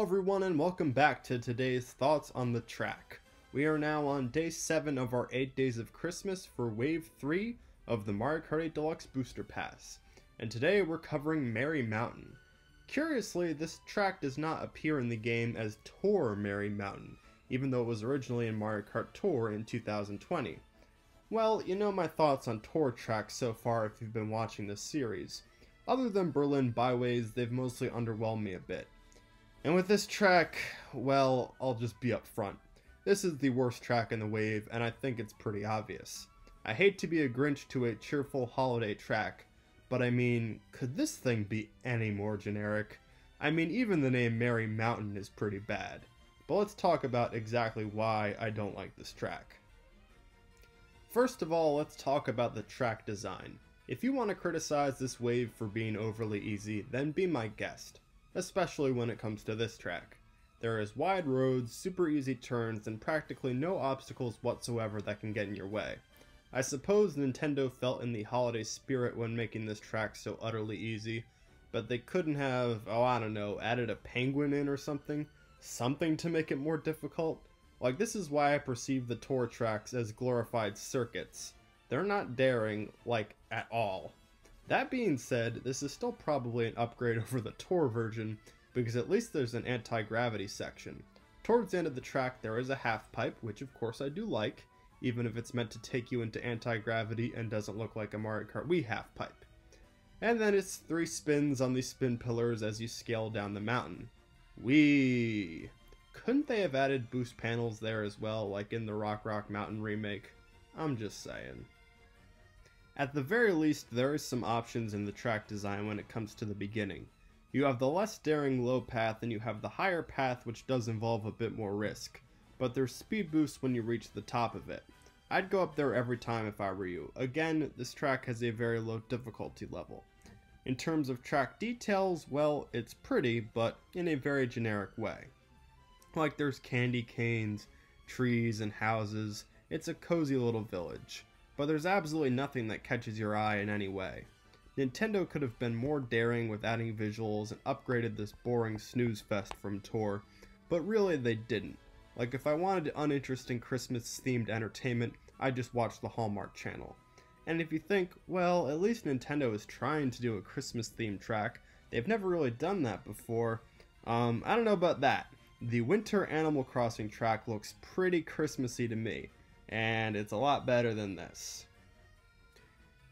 everyone and welcome back to today's thoughts on the track. We are now on day 7 of our 8 days of Christmas for wave 3 of the Mario Kart 8 Deluxe Booster Pass. And today we're covering Merry Mountain. Curiously, this track does not appear in the game as Tour Merry Mountain, even though it was originally in Mario Kart Tour in 2020. Well, you know my thoughts on Tour tracks so far if you've been watching this series. Other than Berlin Byways, they've mostly underwhelmed me a bit. And with this track, well, I'll just be up front. This is the worst track in the wave, and I think it's pretty obvious. I hate to be a Grinch to a cheerful holiday track, but I mean, could this thing be any more generic? I mean, even the name Merry Mountain is pretty bad. But let's talk about exactly why I don't like this track. First of all, let's talk about the track design. If you want to criticize this wave for being overly easy, then be my guest, especially when it comes to this track. There is wide roads, super easy turns, and practically no obstacles whatsoever that can get in your way. I suppose Nintendo felt in the holiday spirit when making this track so utterly easy, but they couldn't have, oh I don't know, added a penguin in or something? Something to make it more difficult? Like, this is why I perceive the tour tracks as glorified circuits. They're not daring, like, at all. That being said, this is still probably an upgrade over the tour version, because at least there's an anti-gravity section. Towards the end of the track there is a half pipe, which of course I do like, even if it's meant to take you into anti-gravity and doesn't look like a Mario Kart Wii half pipe. And then it's three spins on these spin pillars as you scale down the mountain. Wee! Couldn't they have added boost panels there as well, like in the Rock Rock Mountain remake? I'm just saying. At the very least, there is some options in the track design when it comes to the beginning. You have the less daring low path and you have the higher path which does involve a bit more risk, but there's speed boosts when you reach the top of it. I'd go up there every time if I were you. Again, this track has a very low difficulty level. In terms of track details, well, it's pretty, but in a very generic way. Like there's candy canes, trees, and houses. It's a cozy little village. But there's absolutely nothing that catches your eye in any way. Nintendo could have been more daring with adding visuals and upgraded this boring snooze fest from Tour, but really they didn't. Like if I wanted uninteresting Christmas themed entertainment, I'd just watch the Hallmark channel. And if you think, well, at least Nintendo is trying to do a Christmas themed track, they've never really done that before, um, I don't know about that. The Winter Animal Crossing track looks pretty Christmassy to me, and it's a lot better than this.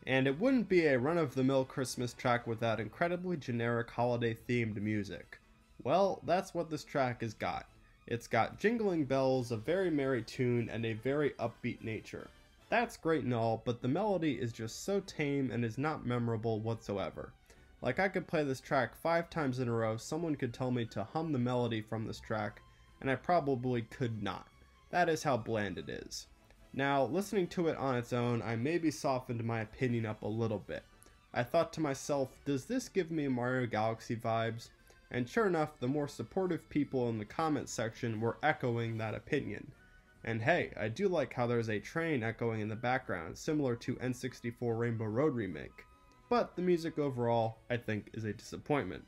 And it wouldn't be a run of the mill Christmas track without incredibly generic holiday themed music. Well, that's what this track has got. It's got jingling bells, a very merry tune, and a very upbeat nature. That's great and all, but the melody is just so tame and is not memorable whatsoever. Like I could play this track five times in a row, someone could tell me to hum the melody from this track, and I probably could not. That is how bland it is. Now, listening to it on its own, I maybe softened my opinion up a little bit. I thought to myself, does this give me Mario Galaxy vibes? And sure enough, the more supportive people in the comment section were echoing that opinion. And hey, I do like how there's a train echoing in the background, similar to N64 Rainbow Road Remake but the music overall, I think, is a disappointment.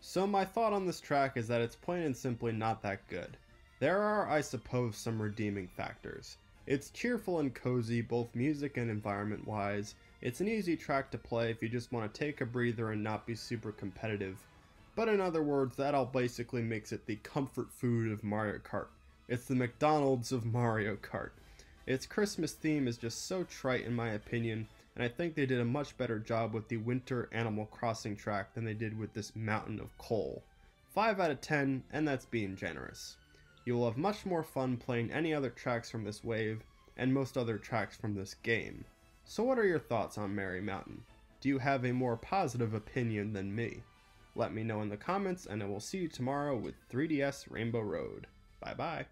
So my thought on this track is that it's plain and simply not that good. There are, I suppose, some redeeming factors. It's cheerful and cozy, both music and environment wise. It's an easy track to play if you just want to take a breather and not be super competitive. But in other words, that all basically makes it the comfort food of Mario Kart. It's the McDonald's of Mario Kart. Its Christmas theme is just so trite in my opinion, and I think they did a much better job with the Winter Animal Crossing track than they did with this Mountain of Coal. 5 out of 10, and that's being generous. You will have much more fun playing any other tracks from this wave, and most other tracks from this game. So what are your thoughts on Merry Mountain? Do you have a more positive opinion than me? Let me know in the comments, and I will see you tomorrow with 3DS Rainbow Road. Bye bye.